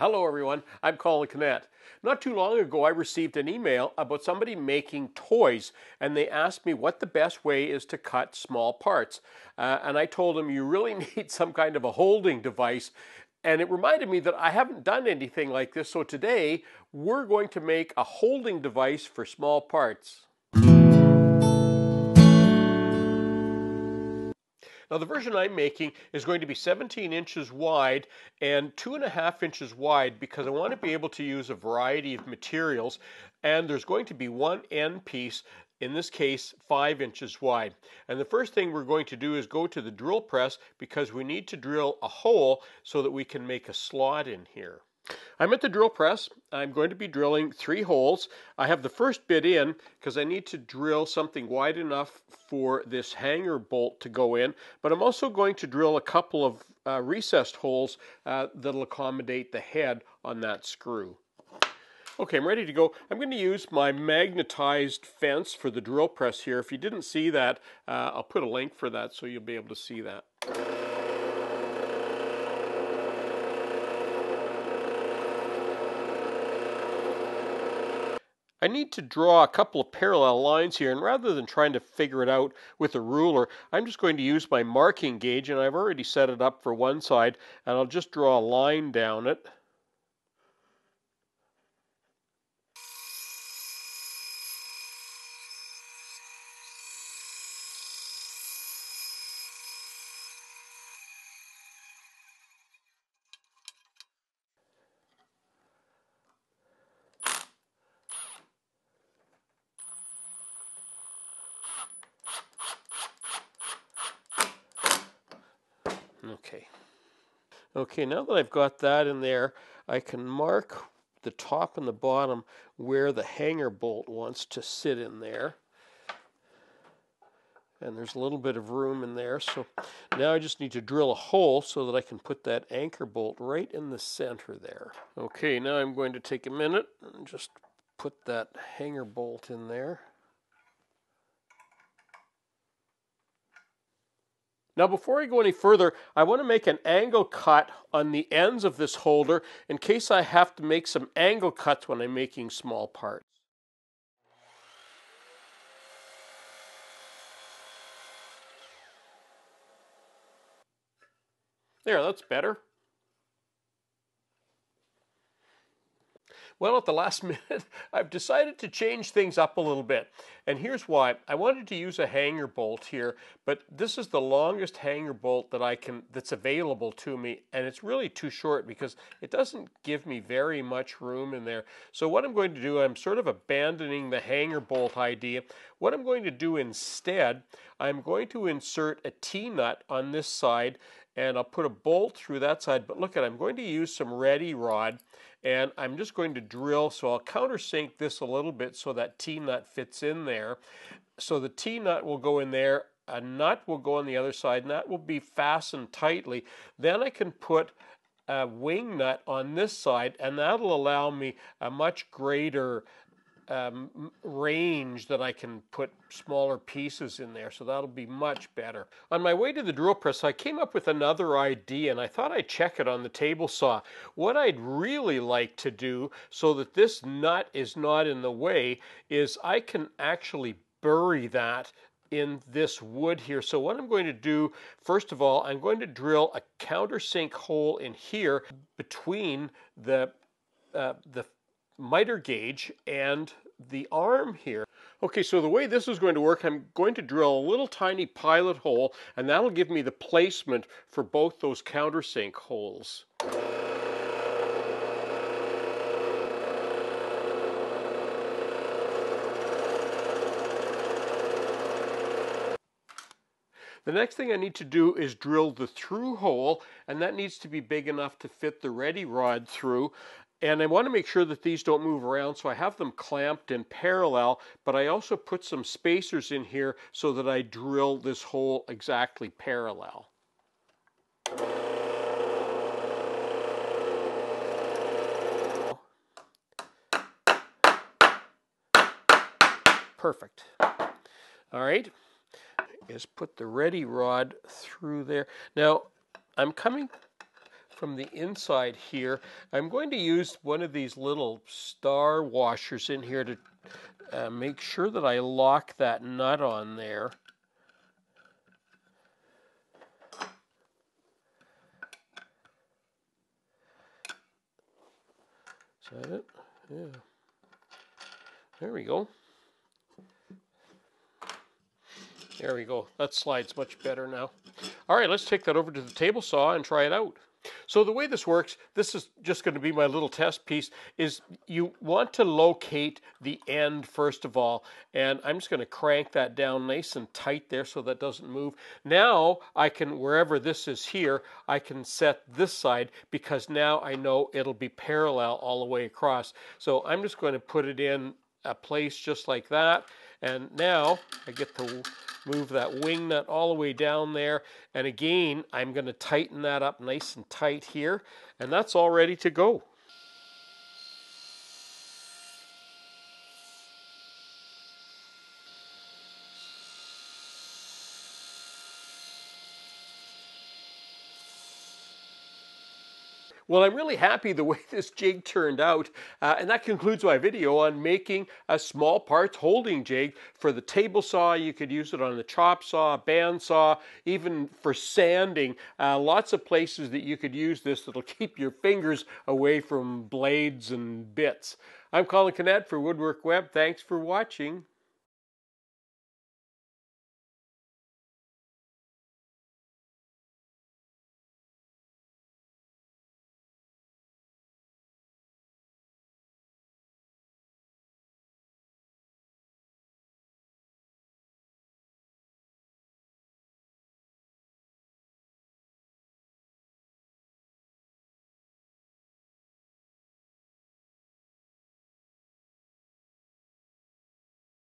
Hello, everyone. I'm Colin Knecht. Not too long ago, I received an email about somebody making toys, and they asked me what the best way is to cut small parts. Uh, and I told them you really need some kind of a holding device. And it reminded me that I haven't done anything like this. So today, we're going to make a holding device for small parts. Now the version I'm making is going to be 17 inches wide and two and a half inches wide because I want to be able to use a variety of materials and there's going to be one end piece in this case five inches wide. And the first thing we're going to do is go to the drill press because we need to drill a hole so that we can make a slot in here. I'm at the drill press. I'm going to be drilling three holes. I have the first bit in because I need to drill something wide enough for this hanger bolt to go in, but I'm also going to drill a couple of uh, recessed holes uh, that'll accommodate the head on that screw. Okay, I'm ready to go. I'm going to use my magnetized fence for the drill press here. If you didn't see that, uh, I'll put a link for that so you'll be able to see that. I need to draw a couple of parallel lines here, and rather than trying to figure it out with a ruler, I'm just going to use my marking gauge, and I've already set it up for one side, and I'll just draw a line down it. Okay. Okay, now that I've got that in there, I can mark the top and the bottom where the hanger bolt wants to sit in there. And there's a little bit of room in there. So now I just need to drill a hole so that I can put that anchor bolt right in the center there. Okay, now I'm going to take a minute and just put that hanger bolt in there. Now before I go any further, I want to make an angle cut on the ends of this holder in case I have to make some angle cuts when I'm making small parts. There, that's better. Well, at the last minute, I've decided to change things up a little bit. And here's why. I wanted to use a hanger bolt here, but this is the longest hanger bolt that I can that's available to me, and it's really too short because it doesn't give me very much room in there. So what I'm going to do, I'm sort of abandoning the hanger bolt idea. What I'm going to do instead, I'm going to insert a T-nut on this side and I'll put a bolt through that side. But look at, I'm going to use some ready rod and I'm just going to drill. So I'll countersink this a little bit so that T-nut fits in there. So the T-nut will go in there. A nut will go on the other side and that will be fastened tightly. Then I can put a wing nut on this side and that'll allow me a much greater um, range that I can put smaller pieces in there, so that'll be much better. On my way to the drill press, I came up with another idea, and I thought I'd check it on the table saw. What I'd really like to do, so that this nut is not in the way, is I can actually bury that in this wood here. So what I'm going to do, first of all, I'm going to drill a countersink hole in here between the, uh, the miter gauge and the arm here. Okay, so the way this is going to work, I'm going to drill a little tiny pilot hole, and that'll give me the placement for both those countersink holes. The next thing I need to do is drill the through hole, and that needs to be big enough to fit the ready rod through. And I want to make sure that these don't move around, so I have them clamped in parallel, but I also put some spacers in here so that I drill this hole exactly parallel. Perfect. All right, is put the ready rod through there. Now, I'm coming from the inside here. I'm going to use one of these little star washers in here to uh, make sure that I lock that nut on there. Is that it? Yeah. There we go. There we go. That slides much better now. All right, let's take that over to the table saw and try it out. So the way this works, this is just going to be my little test piece, is you want to locate the end first of all, and I'm just going to crank that down nice and tight there so that doesn't move. Now I can, wherever this is here, I can set this side because now I know it'll be parallel all the way across. So I'm just going to put it in a place just like that, and now I get to move that wing nut all the way down there. And again, I'm going to tighten that up nice and tight here. And that's all ready to go. Well, I'm really happy the way this jig turned out. Uh, and that concludes my video on making a small parts holding jig for the table saw. You could use it on the chop saw, band saw, even for sanding. Uh, lots of places that you could use this that'll keep your fingers away from blades and bits. I'm Colin Knecht for Woodwork Web. Thanks for watching.